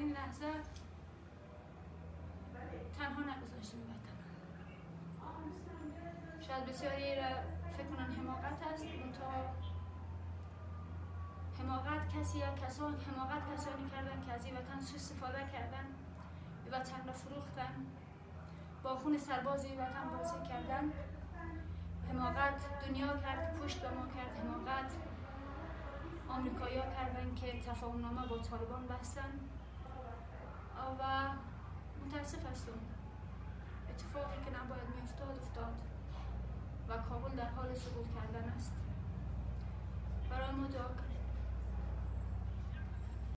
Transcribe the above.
این لحظه تنها نگذاشتیم وطن شاید بسیاری را فکر کنن حماقت است منتها حماقت کسی یا کسان حماقت کسانی کردن که از این وطن سو استفاده کردن وطن را فروختن با خون سرباز وطن بازی کردن. حماقت دنیا کرد پشت به ما کرد. حماقت آمریکایی کردن که تفاهم نامه با طالبان بستن. و متاسف هستم. اتفاقی که نباید می افتاد و کابل در حال سقوط کردن است. برای ما